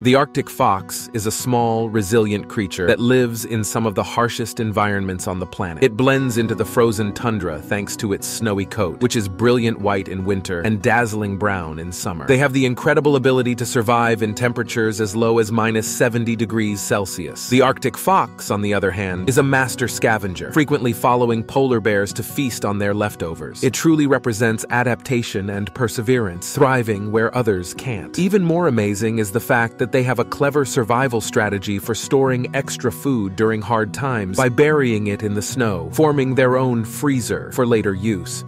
The Arctic fox is a small, resilient creature that lives in some of the harshest environments on the planet. It blends into the frozen tundra thanks to its snowy coat, which is brilliant white in winter and dazzling brown in summer. They have the incredible ability to survive in temperatures as low as minus 70 degrees Celsius. The Arctic fox, on the other hand, is a master scavenger, frequently following polar bears to feast on their leftovers. It truly represents adaptation and perseverance, thriving where others can't. Even more amazing is the fact that that they have a clever survival strategy for storing extra food during hard times by burying it in the snow, forming their own freezer for later use.